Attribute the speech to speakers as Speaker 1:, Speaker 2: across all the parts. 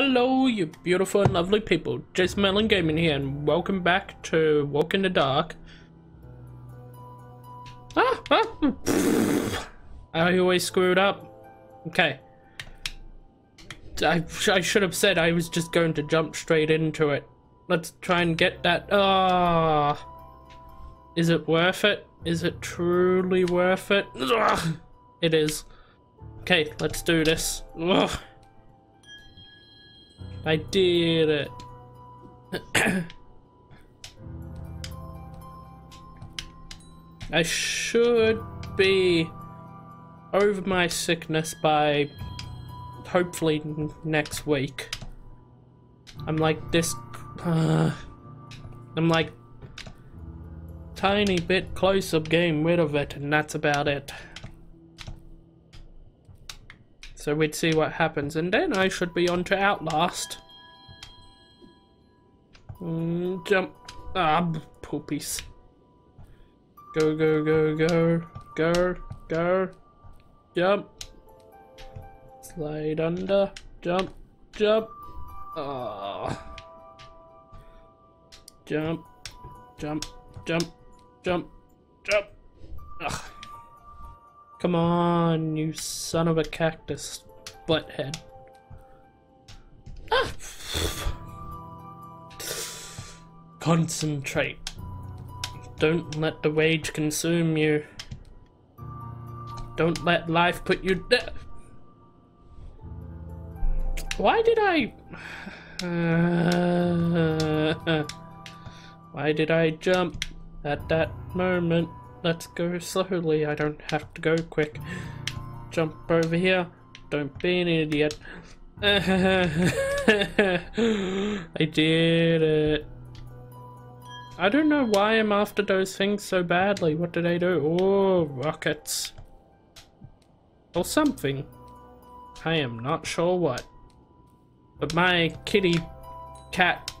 Speaker 1: Hello, you beautiful and lovely people. Jason Melon Gaming here, and welcome back to Walk in the Dark. Ah, ah, I always screwed up. Okay. I, I should have said I was just going to jump straight into it. Let's try and get that. Ah. Is it worth it? Is it truly worth it? It is. Okay, let's do this. Ugh. I did it. I should be over my sickness by hopefully next week. I'm like this. Uh, I'm like tiny bit close of getting rid of it, and that's about it. So we'd see what happens, and then I should be on to Outlast. Mm, jump. Ah, poopies. Go, go, go, go, go, go. Jump. Slide under. Jump, jump. Ah. Jump, jump, jump, jump, jump. Ugh. Come on, you son of a cactus butthead. Ah. Concentrate. Don't let the rage consume you. Don't let life put you down. Why did I... Uh, why did I jump at that moment? Let's go slowly. I don't have to go quick. Jump over here. Don't be an idiot. I did it. I don't know why I'm after those things so badly. What did I do? Oh, rockets. Or something. I am not sure what. But my kitty cat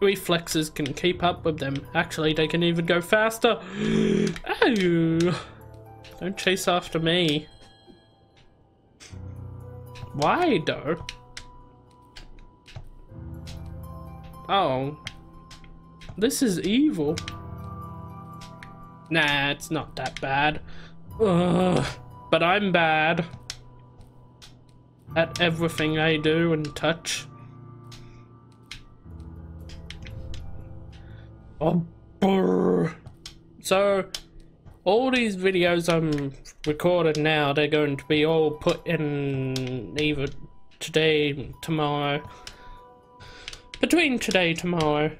Speaker 1: reflexes can keep up with them. Actually, they can even go faster. oh, don't chase after me. Why though? Oh, this is evil. Nah, it's not that bad. Ugh, but I'm bad at everything I do and touch. Oh, brr. So, all these videos I'm recording now, they're going to be all put in either today, tomorrow. Between today, tomorrow.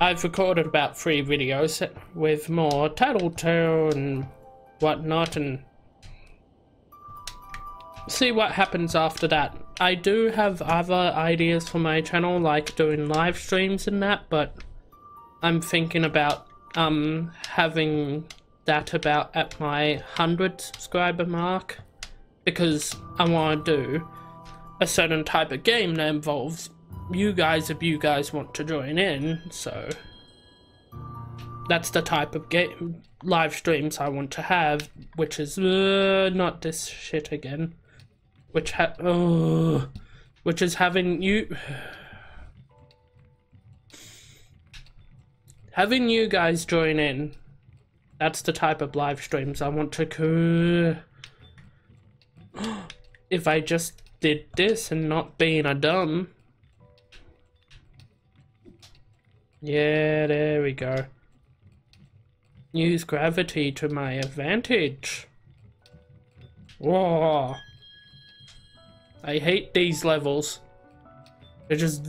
Speaker 1: I've recorded about three videos with more Tattletail and whatnot and see what happens after that. I do have other ideas for my channel like doing live streams and that but I'm thinking about um having that about at my 100 subscriber mark because I want to do a certain type of game that involves you guys if you guys want to join in so that's the type of game live streams I want to have which is uh, not this shit again which ha oh, which is having you having you guys join in. That's the type of live streams I want to. if I just did this and not being a dumb. Yeah, there we go. Use gravity to my advantage. Whoa. I hate these levels. They just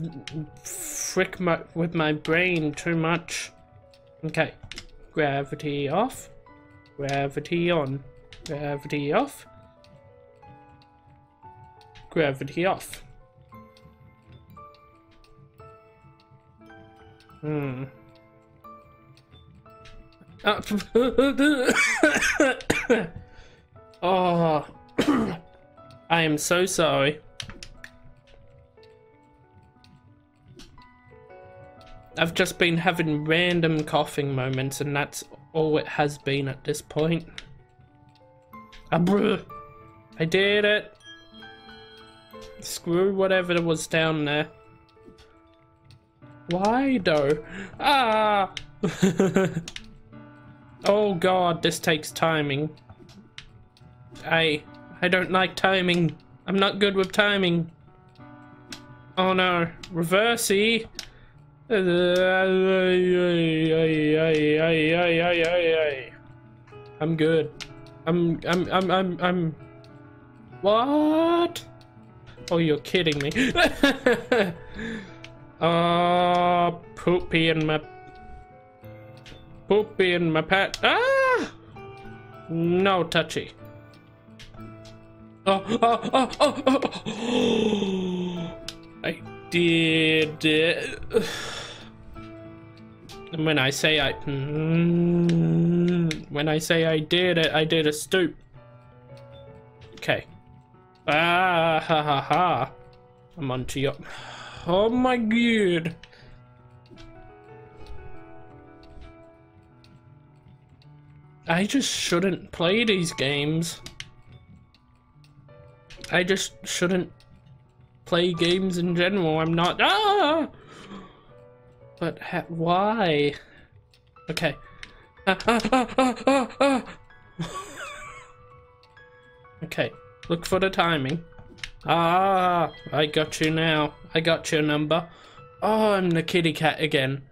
Speaker 1: frick my, with my brain too much. Okay. Gravity off. Gravity on. Gravity off. Gravity off. Hmm. Oh. I am so sorry. I've just been having random coughing moments and that's all it has been at this point. I did it. Screw whatever was down there. Why though? Ah! oh god, this takes timing. I I don't like timing. I'm not good with timing. Oh no, reversey. I'm good. I'm I'm I'm I'm I'm What? Oh, you're kidding me. uh poopy in my poopy in my pet. Ah! No touchy. Oh, oh, oh, oh, oh. I did it. And when I say I... when I say I did it, I did a stoop. Okay. Ah, ha, ha, ha. I'm onto your... Oh my god. I just shouldn't play these games. I just shouldn't play games in general. I'm not. Ah! But why? Okay. Ah, ah, ah, okay. Look for the timing. Ah, I got you now. I got your number. Oh, I'm the kitty cat again.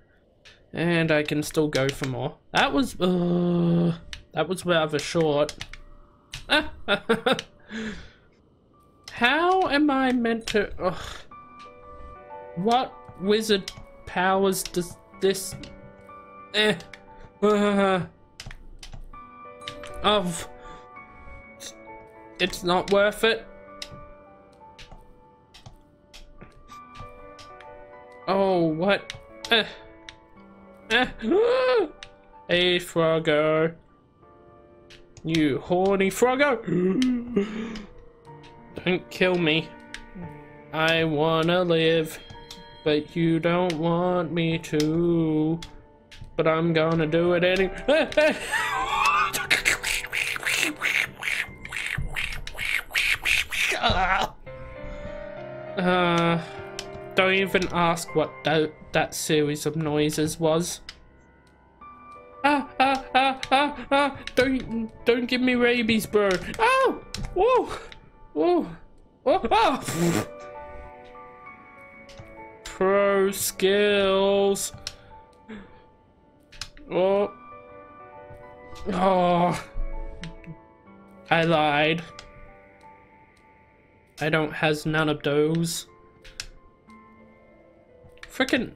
Speaker 1: And I can still go for more. That was, uh, that was rather short. How am I meant to... Ugh. What wizard powers does this... Eh. Uh, of... It's not worth it. What? Eh. Eh. Hey, Froggo. You horny Froggo! Don't kill me. I wanna live, but you don't want me to. But I'm gonna do it anyway. uh, don't even ask what that, that series of noises was. Ah, ah, ah, ah, ah, don't, don't give me rabies, bro. Oh, whoa. Oh! Oh! oh. Pro skills. Oh. Oh. I lied. I don't has none of those. Frickin'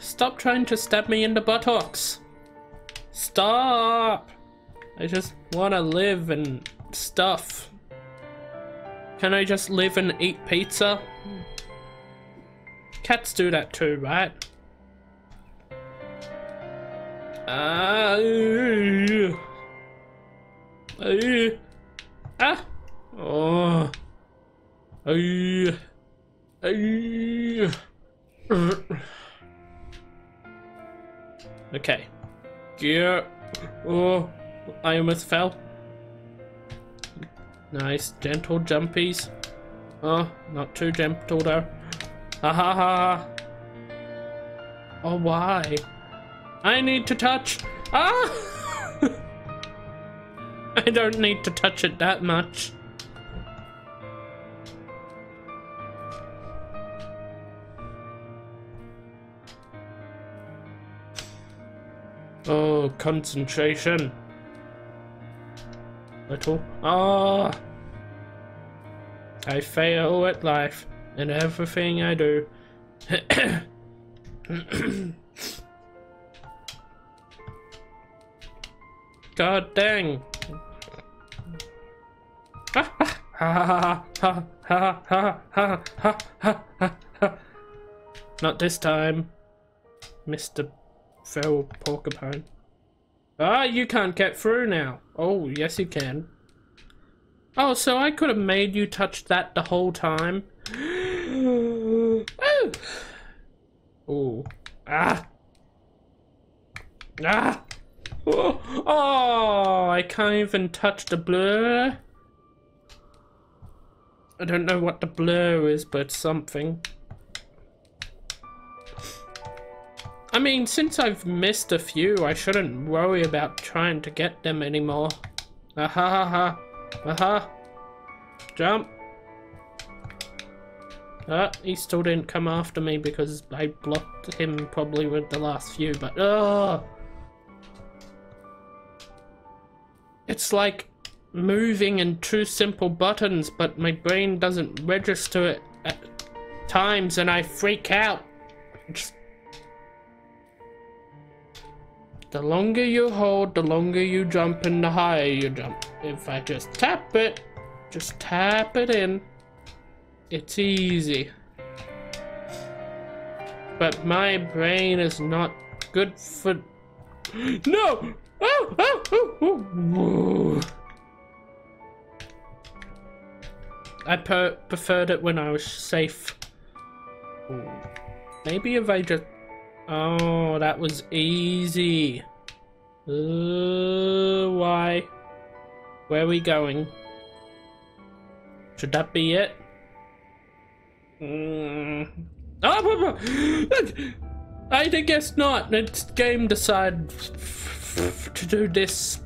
Speaker 1: stop trying to stab me in the buttocks. Stop. I just wanna live and stuff. Can I just live and eat pizza? Cats do that too, right? Ah, uh, ah, oh, uh, uh, okay. Yeah. Oh, I almost fell. Nice, gentle jumpies. Oh, not too gentle though. Ha ha ha. Oh, why? I need to touch. Ah! I don't need to touch it that much. Oh, concentration. Little. Ah! I fail at life and everything I do. God dang. Not this time, Mr. Feral Porcupine. Ah, you can't get through now. Oh, yes you can. Oh, so I could have made you touch that the whole time? oh! Oh. Ah! Ah! Oh, oh, I can't even touch the blur. I don't know what the blur is, but something. I mean, since I've missed a few, I shouldn't worry about trying to get them anymore. Aha ha ha. Aha. Jump. Ah, he still didn't come after me because I blocked him probably with the last few, but oh! It's like moving in two simple buttons, but my brain doesn't register it at times and I freak out. Just the longer you hold, the longer you jump and the higher you jump. If I just tap it, just tap it in, it's easy. But my brain is not good for... No! Oh, oh, oh, oh. I preferred it when I was safe. Maybe if I just... Oh, that was easy. Uh, why? Where are we going? Should that be it? Mm. Oh, I guess not. It's game decided to do this.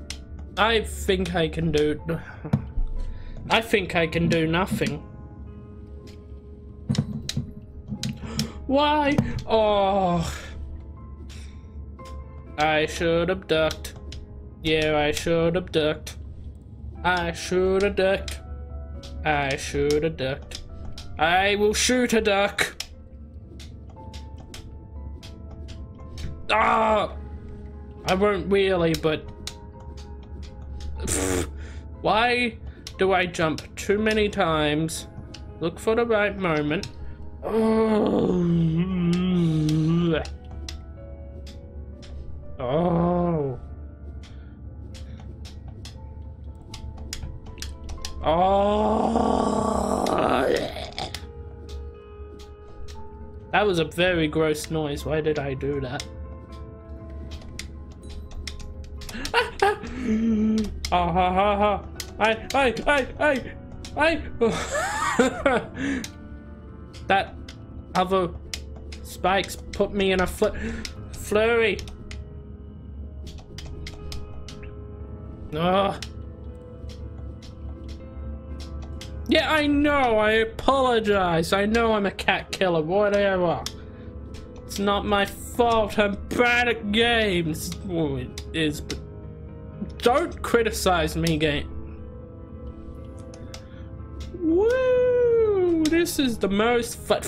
Speaker 1: I think I can do... I think I can do nothing. Why? Oh. I should ducked. Yeah, I should ducked. I should ducked. I should ducked. I will shoot a duck. Ah! I won't really, but... Why do I jump too many times? Look for the right moment. Oh. Oh. Oh. That was a very gross noise. Why did I do that? Ah ha ha ha. I, I, I, I, I. that other spikes put me in a fl flurry. Oh. Yeah, I know. I apologize. I know I'm a cat killer. Whatever. It's not my fault. I'm bad at games. Well, it is, but don't criticize me, game. Woo! This is the most fun.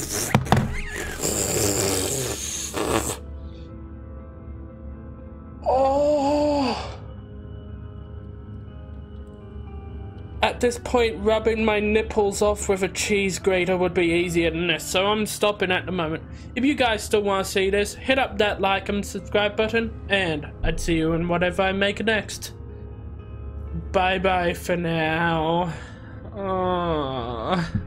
Speaker 1: This point, rubbing my nipples off with a cheese grater would be easier than this, so I'm stopping at the moment. If you guys still want to see this, hit up that like and subscribe button, and I'd see you in whatever I make next. Bye bye for now. Aww.